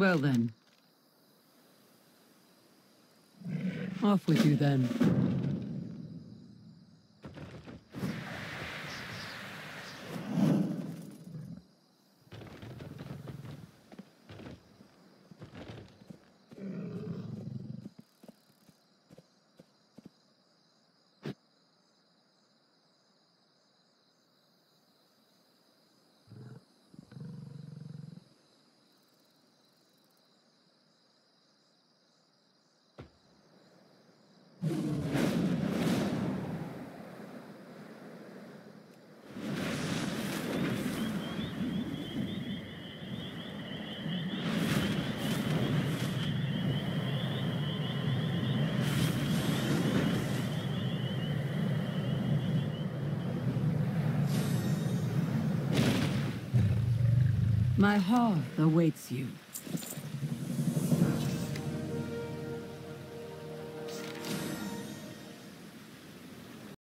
Well then. Off with you then. My hearth awaits you.